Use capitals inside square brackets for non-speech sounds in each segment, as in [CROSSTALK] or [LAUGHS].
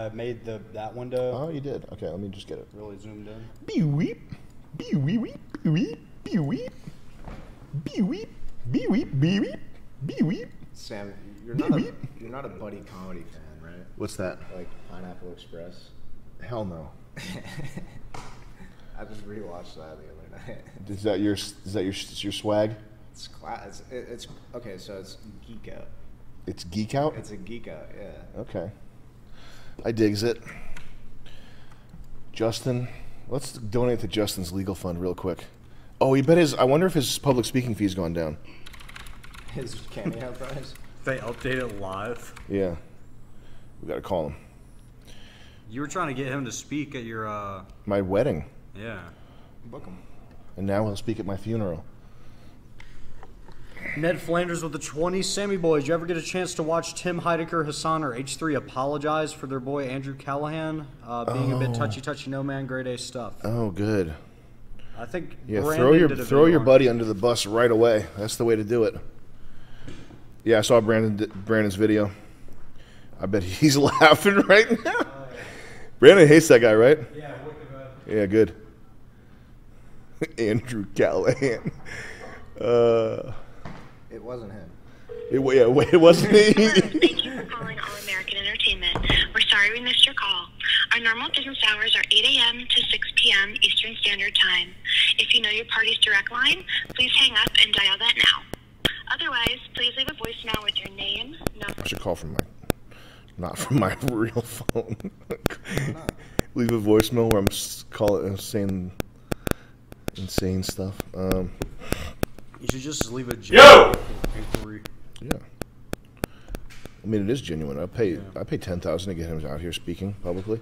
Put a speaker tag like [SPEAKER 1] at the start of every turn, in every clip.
[SPEAKER 1] I made the that window
[SPEAKER 2] Oh, you did. Okay, let me just get it.
[SPEAKER 1] really zoomed in.
[SPEAKER 2] Beep weep, beep weep weep, beep weep, beep weep, beep weep, beep weep, beep weep, beep weep.
[SPEAKER 3] Sam, you're not a, you're not a buddy comedy fan, right?
[SPEAKER 2] What's that?
[SPEAKER 3] Like Pineapple Express.
[SPEAKER 2] Hell no. [LAUGHS]
[SPEAKER 3] I just rewatched that the other night.
[SPEAKER 2] Is that your is that your your swag?
[SPEAKER 3] It's class. It's, it's okay. So it's geek out.
[SPEAKER 2] It's geek out.
[SPEAKER 3] It's a geek out. Yeah.
[SPEAKER 2] Okay. I digs it. Justin, let's donate to Justin's legal fund real quick. Oh, he bet his. I wonder if his public speaking fee's gone down.
[SPEAKER 3] His cameo prize.
[SPEAKER 4] They update it live.
[SPEAKER 2] Yeah, we gotta call him.
[SPEAKER 4] You were trying to get him to speak at your, uh,
[SPEAKER 2] My wedding,
[SPEAKER 4] yeah.
[SPEAKER 3] Book him.
[SPEAKER 2] and now he'll speak at my funeral.
[SPEAKER 4] Ned Flanders with the 20. Sammy boys, you ever get a chance to watch Tim Heidecker, Hasan, or H3 apologize for their boy Andrew Callaghan uh, being a bit touchy touchy no man grade A stuff?
[SPEAKER 2] Oh, good.
[SPEAKER 4] I think
[SPEAKER 2] Yeah,
[SPEAKER 4] Brandon
[SPEAKER 2] throw your
[SPEAKER 4] did a
[SPEAKER 2] throw your buddy under the bus right away. That's the way to do it. Yeah, I saw Brandon Brandon's video. I bet he's [LAUGHS] laughing right now. Brandon hates that guy, right?
[SPEAKER 4] Yeah.
[SPEAKER 2] Yeah, good. [LAUGHS] Andrew Callaghan. Uh,
[SPEAKER 3] It wasn't him.
[SPEAKER 2] it, wa- yeah, it wasn't [LAUGHS]
[SPEAKER 5] me.
[SPEAKER 2] he.
[SPEAKER 5] thank you for calling All American Entertainment. We're sorry we missed your call. Our normal business hours are 8 a.m. to 6 p.m. Eastern Standard Time. If you know your party's direct line, please hang up and dial that now. Otherwise, please leave a voicemail with your name, number.
[SPEAKER 2] I should call from my, not from my [LAUGHS] real phone. Leave a voicemail where I'm s- calling, I'm saying insane stuff. Um,
[SPEAKER 4] You should just leave a Yo! inquiry.
[SPEAKER 2] Yeah. I mean, it is genuine. I pay I pay ten thousand to get him out here speaking publicly.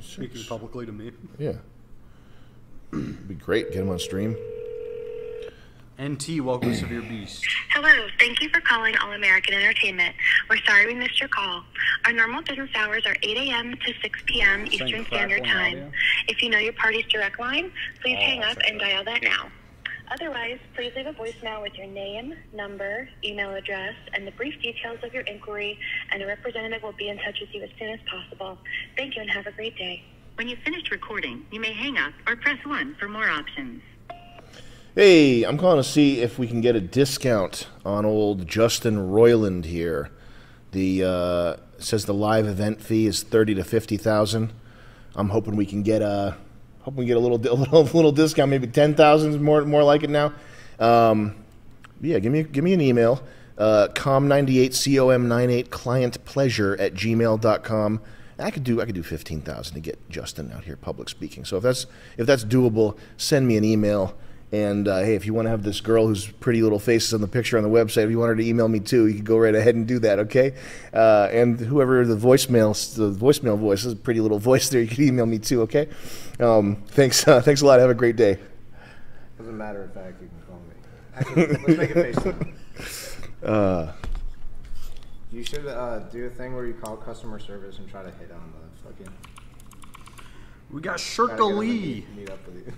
[SPEAKER 4] Speaking publicly to me.
[SPEAKER 2] Yeah. It'd be great. Get him on stream.
[SPEAKER 4] NT, welcome to Severe Beast.
[SPEAKER 5] Hello, thank you for calling All American Entertainment. We're sorry we missed your call. Our normal business hours are 8 a.m. to 6 p.m. Eastern Standard Time. If you know your party's direct line, please oh, hang up and dial that now. Otherwise, please leave a voicemail with your name, number, email address, and the brief details of your inquiry, and a representative will be in touch with you as soon as possible. Thank you and have a great day. When you've finished recording, you may hang up or press 1 for more options.
[SPEAKER 2] Hey, I'm calling to see if we can get a discount on old Justin Roiland here. The uh, says the live event fee is thirty to fifty thousand. I'm hoping we can get a hoping we get a little [LAUGHS] a little little discount, maybe ten thousand more more like it now. Um, yeah, give me give me an email. Uh, com98 com 98 client pleasure at gmail.com. I could do I could do fifteen thousand to get Justin out here public speaking. So if that's if that's doable, send me an email. And uh, hey, if you want to have this girl whose pretty little face is on the picture on the website, if you want her to email me too, you can go right ahead and do that. Okay. Uh, and whoever the voicemail the voicemail voice is a pretty little [LAUGHS] voice there, you can email me too. Okay. Um, thanks. Uh, thanks a lot. Have a great day.
[SPEAKER 3] As a matter of fact, you can call me. [LAUGHS] Actually, let's make it FaceTime.
[SPEAKER 2] Uh,
[SPEAKER 3] You should uh, do a thing where you call customer service and try to hit on the fucking.
[SPEAKER 4] We got
[SPEAKER 3] Gotta
[SPEAKER 4] Shirka
[SPEAKER 3] get 'em to
[SPEAKER 4] Lee.
[SPEAKER 3] meet- Meet up with you.